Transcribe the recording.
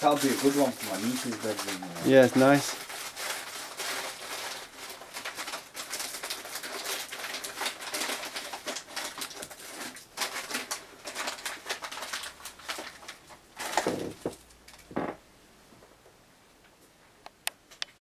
That'll be a good one for my niece's bedroom. Yeah, it's nice.